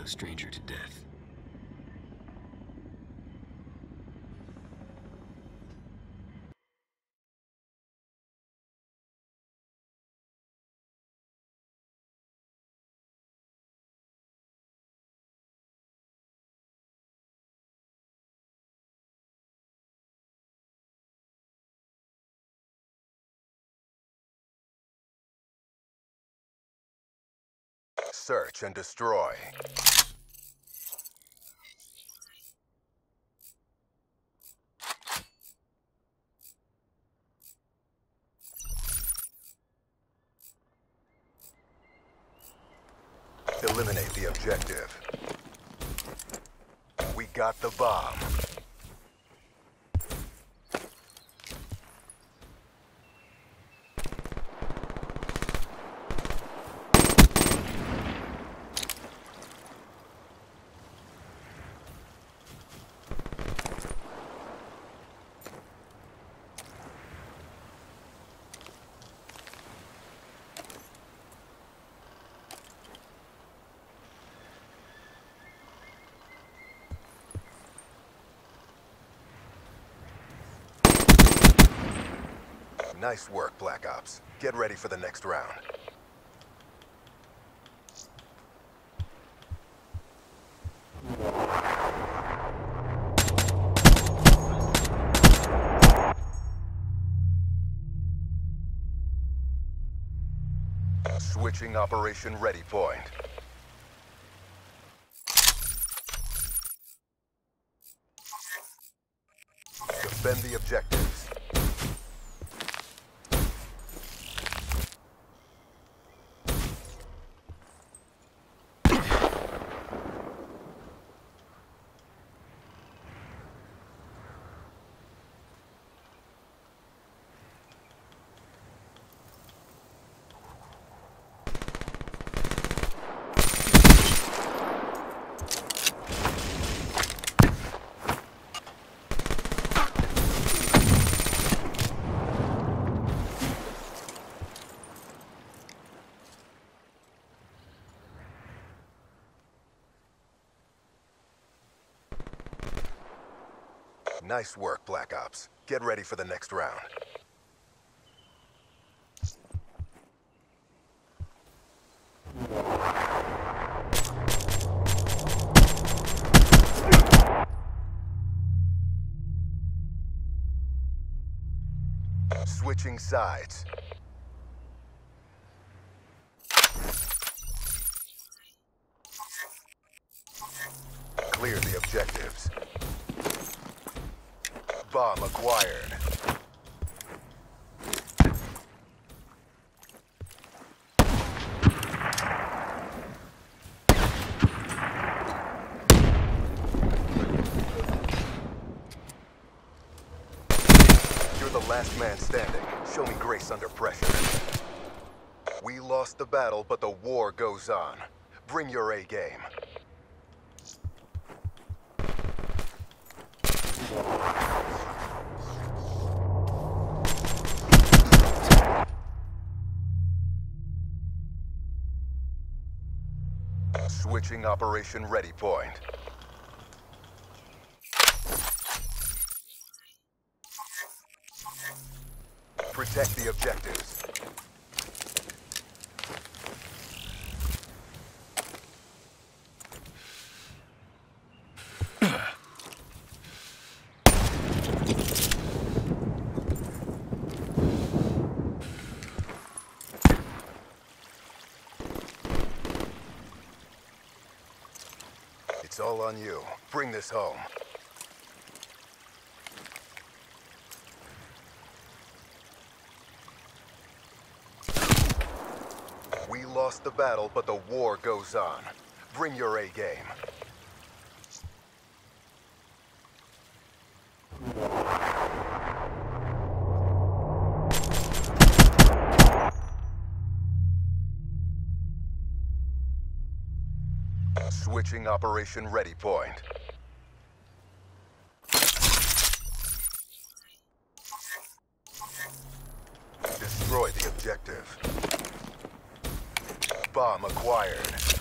no stranger to death. Search and destroy. Eliminate the objective. We got the bomb. Nice work, Black Ops. Get ready for the next round. Switching Operation Ready Point. Defend the objectives. Nice work, Black Ops. Get ready for the next round. Switching sides. Clear the objectives. Bomb acquired. You're the last man standing. Show me grace under pressure. We lost the battle, but the war goes on. Bring your A game. Switching Operation Ready Point. Protect the objectives. All on you. Bring this home. We lost the battle, but the war goes on. Bring your A game. Operation Ready Point. Destroy the objective. Bomb acquired.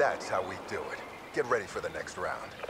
That's how we do it. Get ready for the next round.